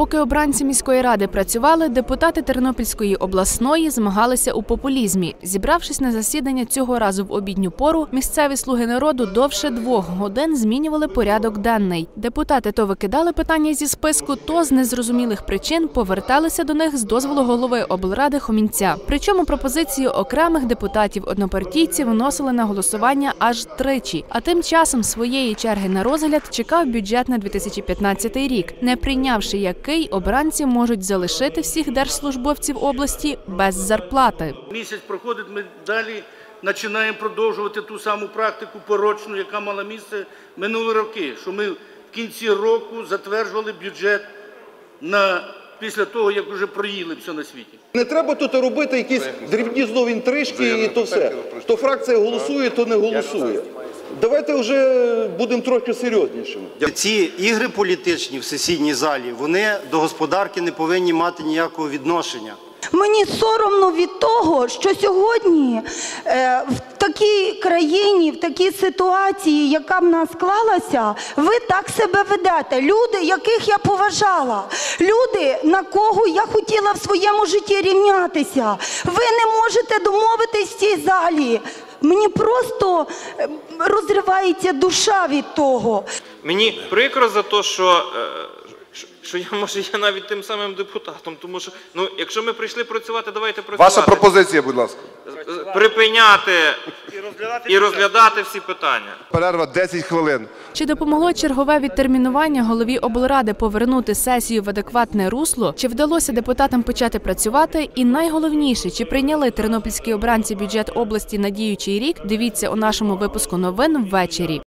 Поки обранці міської ради працювали, депутати Тернопільської обласної змагалися у популізмі. Зібравшись на засідання цього разу в обідню пору, місцеві слуги народу довше двох годин змінювали порядок денний. Депутати то викидали питання зі списку, то з незрозумілих причин поверталися до них з дозволу голови облради Хомінця. Причому пропозиції окремих депутатів однопартійці виносили на голосування аж тричі. А тим часом своєї черги на розгляд чекав бюджет на 2015 рік, не прийнявши який обранці можуть залишити всіх держслужбовців області без зарплати. Місяць проходить, ми далі починаємо продовжувати ту саму практику порочну, яка мала місце минулі роки. Що ми в кінці року затверджували бюджет на після того, як вже проїли все на світі. Не треба тут робити якісь дрібні знову інтрижки і то все. То фракція голосує, то не голосує. Давайте вже будемо трохи серйознішими. Ці ігри політичні в сесійній залі вони до господарки не повинні мати ніякого відношення. Мені соромно від того, що сьогодні е, в такій країні, в такій ситуації, яка в нас склалася, ви так себе ведете. Люди, яких я поважала, люди, на кого я хотіла в своєму житті рівнятися. Ви не можете домовитись в цій залі. Мені просто е, розривається душа від того. Мені прикро за те, що, е, що- що я може я навіть тим самим депутатом, тому що ну, якщо ми прийшли працювати, давайте працювати. Ваша пропозиція, будь ласка. Припиняти і розглядати всі питання. Перерва 10 хвилин. Чи допомогло чергове відтермінування голові облради повернути сесію в адекватне русло? Чи вдалося депутатам почати працювати? І найголовніше, чи прийняли тернопільські обранці бюджет області на діючий рік? Дивіться у нашому випуску новин ввечері.